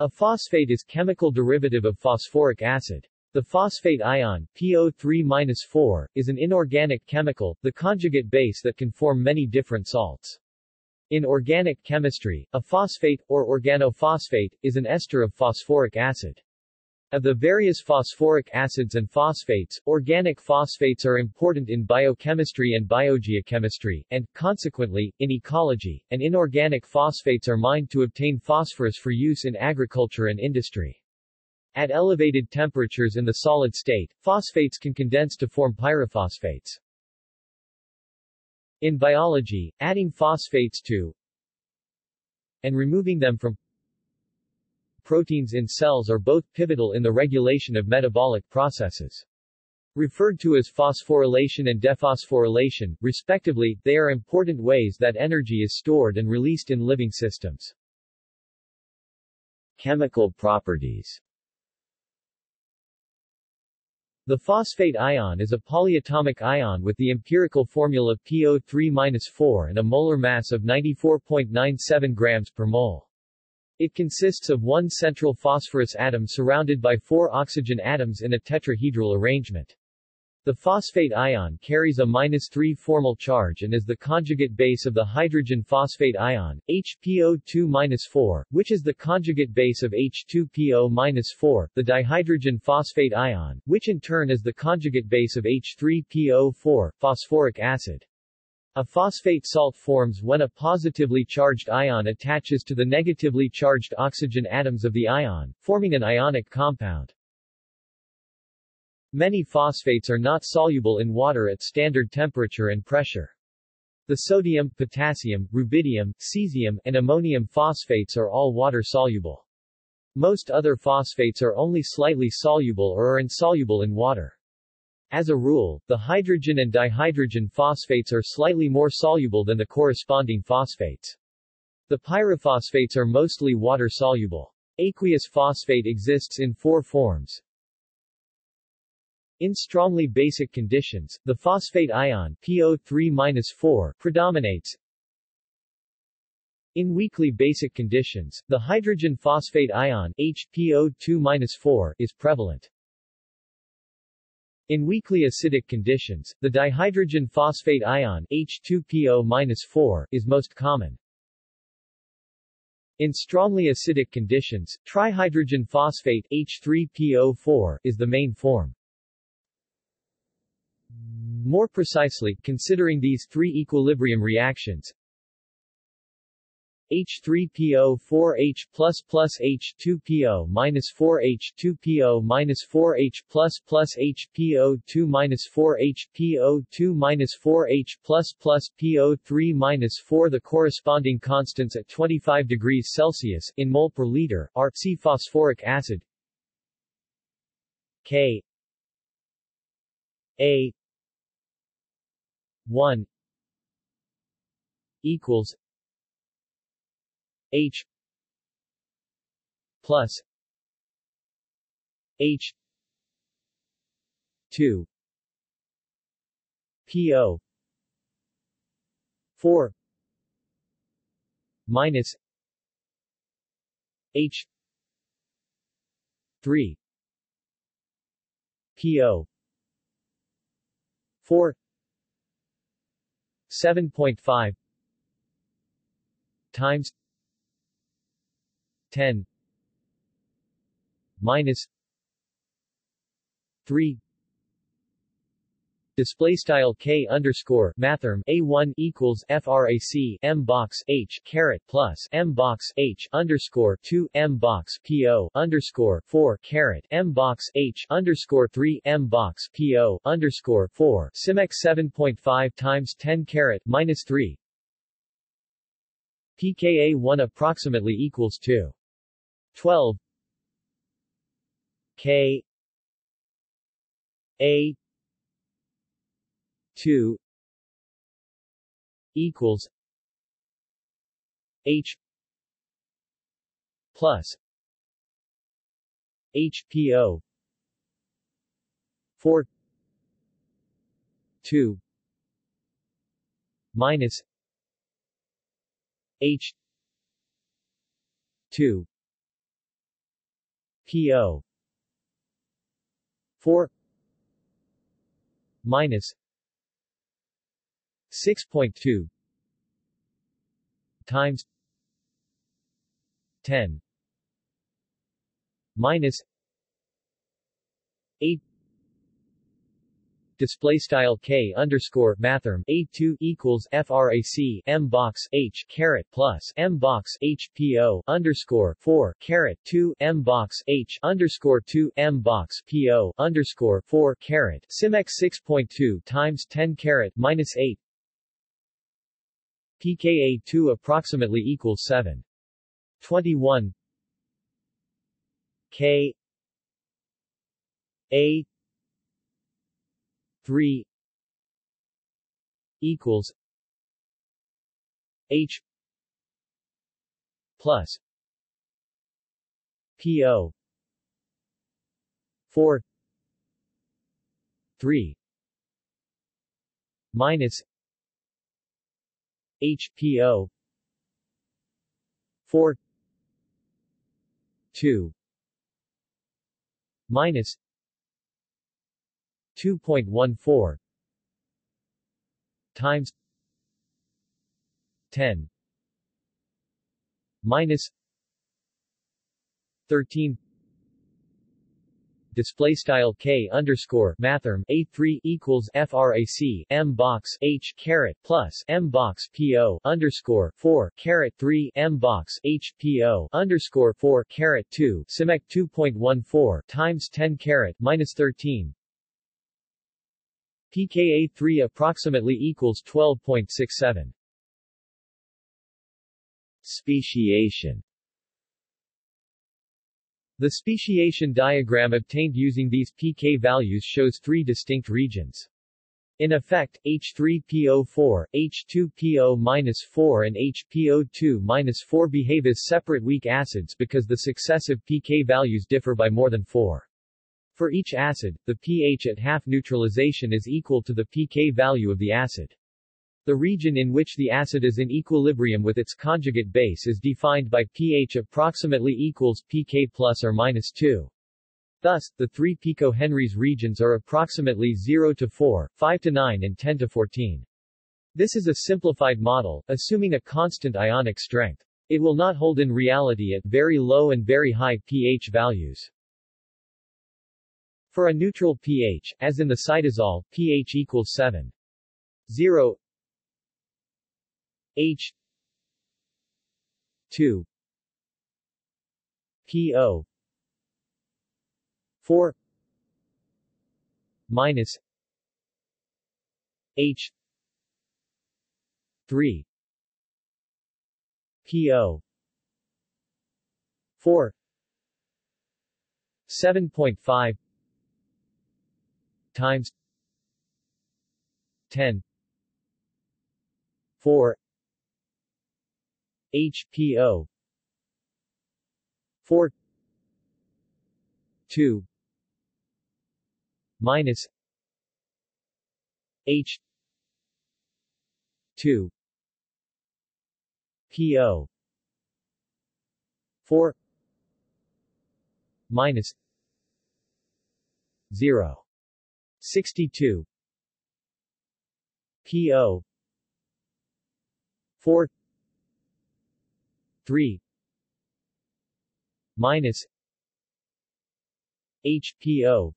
A phosphate is chemical derivative of phosphoric acid. The phosphate ion, PO3-4, is an inorganic chemical, the conjugate base that can form many different salts. In organic chemistry, a phosphate, or organophosphate, is an ester of phosphoric acid. Of the various phosphoric acids and phosphates, organic phosphates are important in biochemistry and biogeochemistry, and, consequently, in ecology, and inorganic phosphates are mined to obtain phosphorus for use in agriculture and industry. At elevated temperatures in the solid state, phosphates can condense to form pyrophosphates. In biology, adding phosphates to and removing them from proteins in cells are both pivotal in the regulation of metabolic processes. Referred to as phosphorylation and dephosphorylation, respectively, they are important ways that energy is stored and released in living systems. Chemical properties The phosphate ion is a polyatomic ion with the empirical formula PO3-4 and a molar mass of 94.97 grams per mole. It consists of one central phosphorus atom surrounded by four oxygen atoms in a tetrahedral arrangement. The phosphate ion carries a -3 formal charge and is the conjugate base of the hydrogen phosphate ion, HPO2-4, which is the conjugate base of H2PO-4, the dihydrogen phosphate ion, which in turn is the conjugate base of H3PO4, phosphoric acid. A phosphate salt forms when a positively charged ion attaches to the negatively charged oxygen atoms of the ion, forming an ionic compound. Many phosphates are not soluble in water at standard temperature and pressure. The sodium, potassium, rubidium, cesium, and ammonium phosphates are all water-soluble. Most other phosphates are only slightly soluble or are insoluble in water. As a rule, the hydrogen and dihydrogen phosphates are slightly more soluble than the corresponding phosphates. The pyrophosphates are mostly water-soluble. Aqueous phosphate exists in four forms. In strongly basic conditions, the phosphate ion PO3-4 predominates. In weakly basic conditions, the hydrogen phosphate ion HPO2-4 is prevalent. In weakly acidic conditions, the dihydrogen phosphate ion H2PO-4 is most common. In strongly acidic conditions, trihydrogen phosphate H3PO4 is the main form. More precisely, considering these three equilibrium reactions, H3PO4H plus plus H2PO minus 4H2PO minus 4H plus plus HPO2 minus 4HPO2 minus 4H plus plus PO3 minus 4 The corresponding constants at 25 degrees Celsius in mole per liter are C phosphoric acid K A 1 equals H plus H two PO four minus H three PO four seven point five times 10 minus 3 display style k underscore mathrm a1 equals frac m box h caret plus m box h underscore 2 m box po underscore 4 caret m box h underscore 3 m box po underscore 4 simex 7.5 times 10 caret minus 3 pKa 1 approximately equals 2 12 K. A. 2 equals H plus HPO 4 2 minus H 2 PO 4 minus 6.2 times 10 minus 8 display style k underscore mathrm a two equals frac m box h caret plus m box h po underscore four caret two m box h underscore two m box po underscore four caret simex six point two times ten caret minus eight. pKa two approximately equals seven. Twenty one k a 3 equals H plus PO 4 3 minus HPO 4 2 minus 2.14 times 10 minus 13 display style k underscore mathrm a three equals frac m box h caret plus m box po underscore four caret three m box h po underscore four caret two simek 2.14 times 10 caret minus 13 pKa 3 approximately equals 12.67. Speciation The speciation diagram obtained using these pK values shows three distinct regions. In effect, H3PO4, H2PO-4 and HPO2-4 behave as separate weak acids because the successive pK values differ by more than 4. For each acid, the pH at half neutralization is equal to the pK value of the acid. The region in which the acid is in equilibrium with its conjugate base is defined by pH approximately equals pK plus or minus 2. Thus, the three picohenries regions are approximately 0 to 4, 5 to 9 and 10 to 14. This is a simplified model, assuming a constant ionic strength. It will not hold in reality at very low and very high pH values. For a neutral pH, as in the cytosol, pH equals 7. 0 H. 2 PO 4 minus H. 3 PO 4 7.5 times 10 4 HPO 4 2 minus H. 2 PO 4 minus 0 62 PO 4 3 minus HPO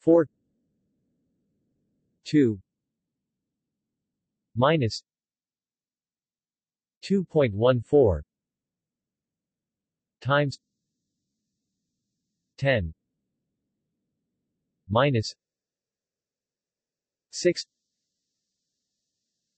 4 2 minus 2.14 times 10 minus 6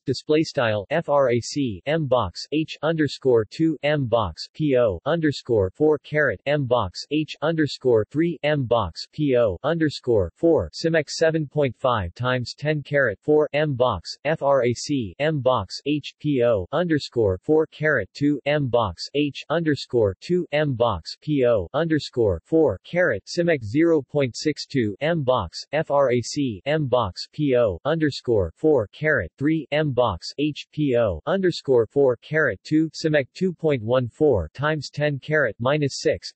display style frac m box h underscore 2 m box po underscore 4 caret m box h underscore 3 m box po underscore 4 simex 7.5 times 10 caret 4 m box frac m box h po underscore 4 caret 2 m box h underscore 2 m box po underscore 4 caret simex 0.62 m box frac m box po underscore 4 caret 3 m box HPO underscore 4 caret 2 Simek 2.14 times 10 caret minus 6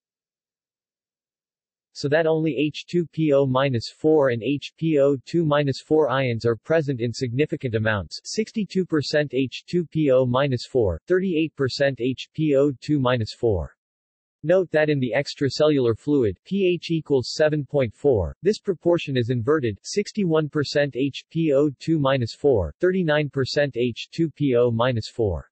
so that only H2PO-4 and HPO2-4 ions are present in significant amounts 62% H2PO-4, 38% HPO2-4. Note that in the extracellular fluid, pH equals 7.4, this proportion is inverted 61% HPO2-4, 39% H2PO-4.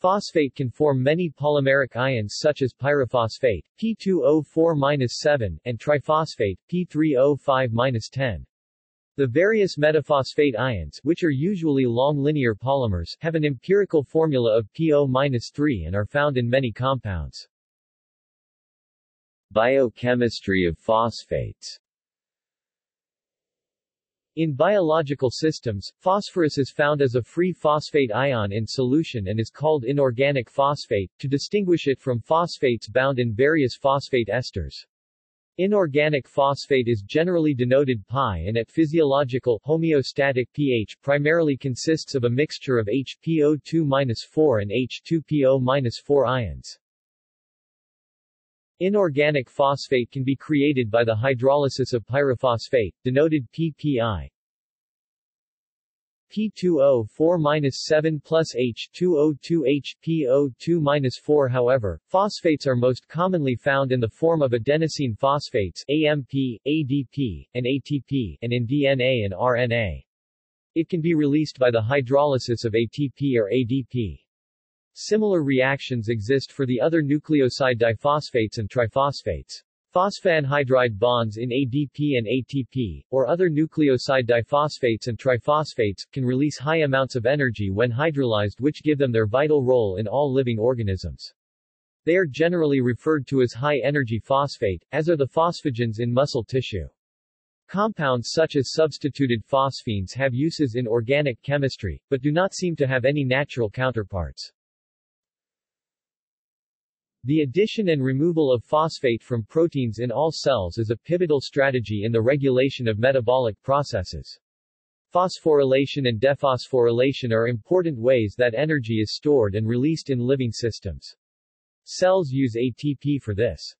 Phosphate can form many polymeric ions such as pyrophosphate, P2O4-7, and triphosphate, P3O5-10. The various metaphosphate ions, which are usually long linear polymers, have an empirical formula of PO-3 and are found in many compounds. Biochemistry of phosphates in biological systems, phosphorus is found as a free phosphate ion in solution and is called inorganic phosphate, to distinguish it from phosphates bound in various phosphate esters. Inorganic phosphate is generally denoted pi and at physiological homeostatic pH primarily consists of a mixture of HPO2-4 and H2PO-4 ions. Inorganic phosphate can be created by the hydrolysis of pyrophosphate, denoted PPI. P2O4-7 plus H2O2HPO2-4 However, phosphates are most commonly found in the form of adenosine phosphates AMP, ADP, and ATP, and in DNA and RNA. It can be released by the hydrolysis of ATP or ADP. Similar reactions exist for the other nucleoside diphosphates and triphosphates. Phosphoanhydride bonds in ADP and ATP, or other nucleoside diphosphates and triphosphates, can release high amounts of energy when hydrolyzed which give them their vital role in all living organisms. They are generally referred to as high-energy phosphate, as are the phosphagens in muscle tissue. Compounds such as substituted phosphines have uses in organic chemistry, but do not seem to have any natural counterparts. The addition and removal of phosphate from proteins in all cells is a pivotal strategy in the regulation of metabolic processes. Phosphorylation and dephosphorylation are important ways that energy is stored and released in living systems. Cells use ATP for this.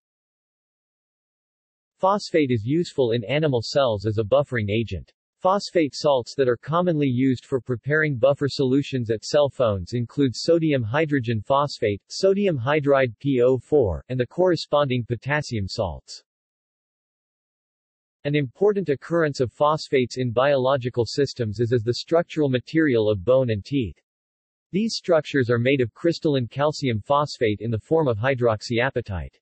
Phosphate is useful in animal cells as a buffering agent. Phosphate salts that are commonly used for preparing buffer solutions at cell phones include sodium hydrogen phosphate, sodium hydride PO4, and the corresponding potassium salts. An important occurrence of phosphates in biological systems is as the structural material of bone and teeth. These structures are made of crystalline calcium phosphate in the form of hydroxyapatite.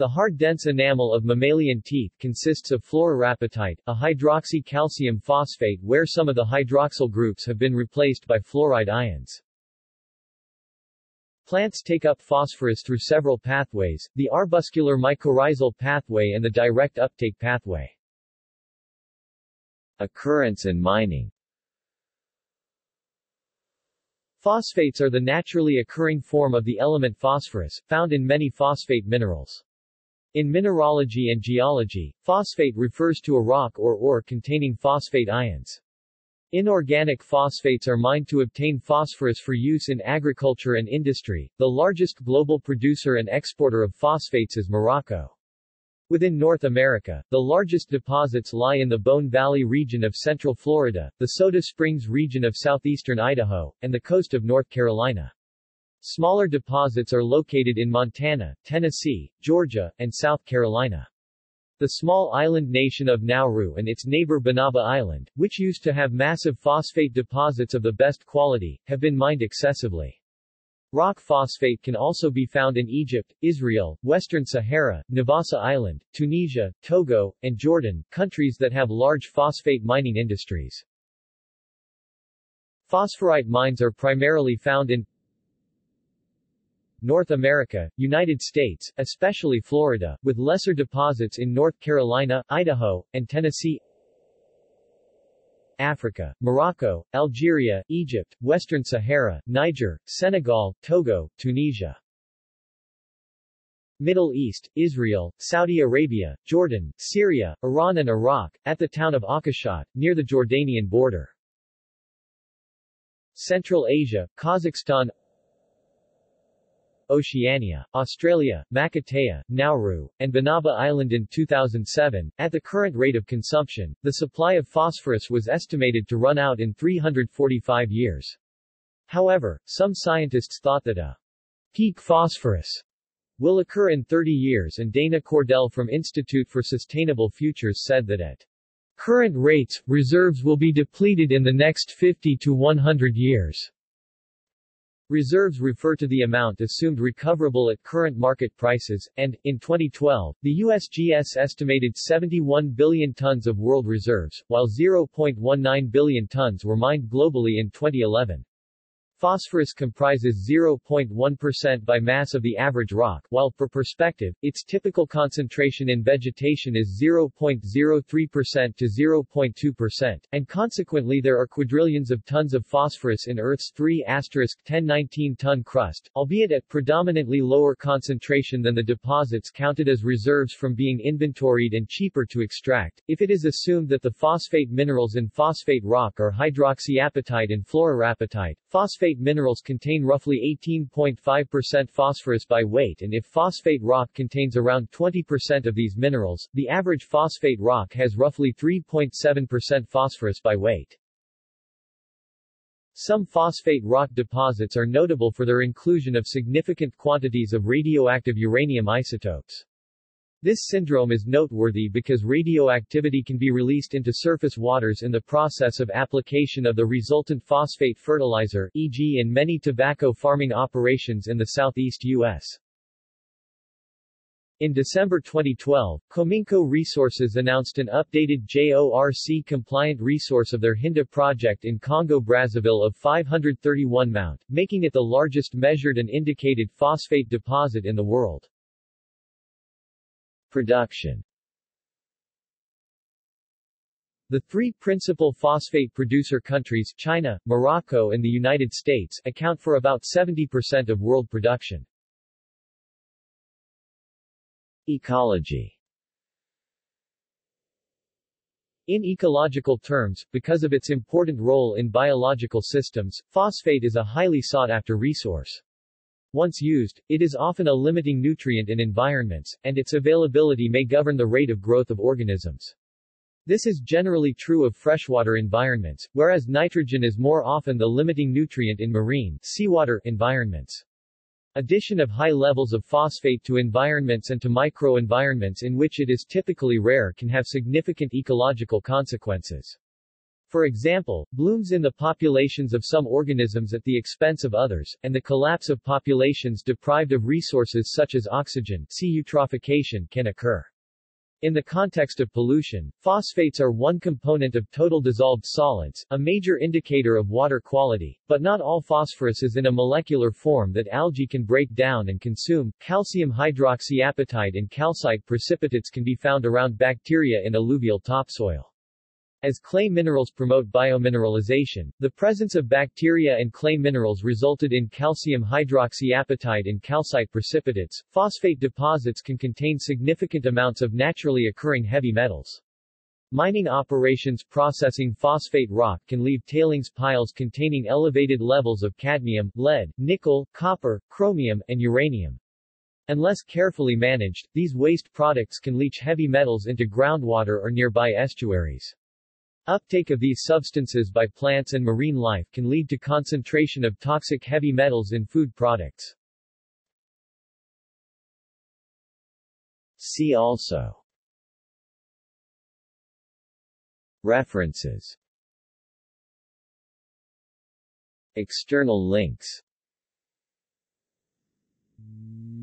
The hard dense enamel of mammalian teeth consists of fluorapatite, a hydroxy-calcium phosphate where some of the hydroxyl groups have been replaced by fluoride ions. Plants take up phosphorus through several pathways, the arbuscular mycorrhizal pathway and the direct uptake pathway. Occurrence and mining Phosphates are the naturally occurring form of the element phosphorus, found in many phosphate minerals. In mineralogy and geology, phosphate refers to a rock or ore containing phosphate ions. Inorganic phosphates are mined to obtain phosphorus for use in agriculture and industry. The largest global producer and exporter of phosphates is Morocco. Within North America, the largest deposits lie in the Bone Valley region of central Florida, the Soda Springs region of southeastern Idaho, and the coast of North Carolina. Smaller deposits are located in Montana, Tennessee, Georgia, and South Carolina. The small island nation of Nauru and its neighbor Banaba Island, which used to have massive phosphate deposits of the best quality, have been mined excessively. Rock phosphate can also be found in Egypt, Israel, Western Sahara, Navassa Island, Tunisia, Togo, and Jordan, countries that have large phosphate mining industries. Phosphorite mines are primarily found in North America, United States, especially Florida, with lesser deposits in North Carolina, Idaho, and Tennessee. Africa, Morocco, Algeria, Egypt, Western Sahara, Niger, Senegal, Togo, Tunisia. Middle East, Israel, Saudi Arabia, Jordan, Syria, Iran and Iraq, at the town of Akashat, near the Jordanian border. Central Asia, Kazakhstan Oceania, Australia, Makatea, Nauru, and Banaba Island in 2007. At the current rate of consumption, the supply of phosphorus was estimated to run out in 345 years. However, some scientists thought that a peak phosphorus will occur in 30 years and Dana Cordell from Institute for Sustainable Futures said that at current rates, reserves will be depleted in the next 50 to 100 years. Reserves refer to the amount assumed recoverable at current market prices, and, in 2012, the USGS estimated 71 billion tons of world reserves, while 0.19 billion tons were mined globally in 2011. Phosphorus comprises 0.1% by mass of the average rock, while, for perspective, its typical concentration in vegetation is 0.03% to 0.2%, and consequently there are quadrillions of tons of phosphorus in Earth's 3 asterisk 1019 ton crust, albeit at predominantly lower concentration than the deposits counted as reserves from being inventoried and cheaper to extract, if it is assumed that the phosphate minerals in phosphate rock are hydroxyapatite and fluorapatite, phosphate phosphate minerals contain roughly 18.5% phosphorus by weight and if phosphate rock contains around 20% of these minerals, the average phosphate rock has roughly 3.7% phosphorus by weight. Some phosphate rock deposits are notable for their inclusion of significant quantities of radioactive uranium isotopes. This syndrome is noteworthy because radioactivity can be released into surface waters in the process of application of the resultant phosphate fertilizer, e.g. in many tobacco farming operations in the southeast U.S. In December 2012, Cominco Resources announced an updated JORC-compliant resource of their Hinda project in Congo-Brazzaville of 531 Mount, making it the largest measured and indicated phosphate deposit in the world. Production The three principal phosphate producer countries China, Morocco and the United States account for about 70% of world production. Ecology In ecological terms, because of its important role in biological systems, phosphate is a highly sought-after resource. Once used, it is often a limiting nutrient in environments, and its availability may govern the rate of growth of organisms. This is generally true of freshwater environments, whereas nitrogen is more often the limiting nutrient in marine seawater environments. Addition of high levels of phosphate to environments and to microenvironments in which it is typically rare can have significant ecological consequences. For example, blooms in the populations of some organisms at the expense of others, and the collapse of populations deprived of resources such as oxygen see eutrophication can occur. In the context of pollution, phosphates are one component of total dissolved solids, a major indicator of water quality, but not all phosphorus is in a molecular form that algae can break down and consume. Calcium hydroxyapatite and calcite precipitates can be found around bacteria in alluvial topsoil. As clay minerals promote biomineralization, the presence of bacteria and clay minerals resulted in calcium hydroxyapatite and calcite precipitates. Phosphate deposits can contain significant amounts of naturally occurring heavy metals. Mining operations processing phosphate rock can leave tailings piles containing elevated levels of cadmium, lead, nickel, copper, chromium, and uranium. Unless carefully managed, these waste products can leach heavy metals into groundwater or nearby estuaries. Uptake of these substances by plants and marine life can lead to concentration of toxic heavy metals in food products. See also References External links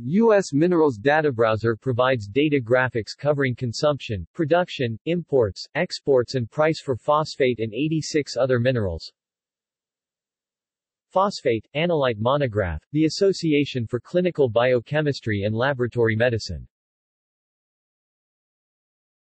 U.S. Minerals Data Browser provides data graphics covering consumption, production, imports, exports and price for phosphate and 86 other minerals. Phosphate, Analyte Monograph, the Association for Clinical Biochemistry and Laboratory Medicine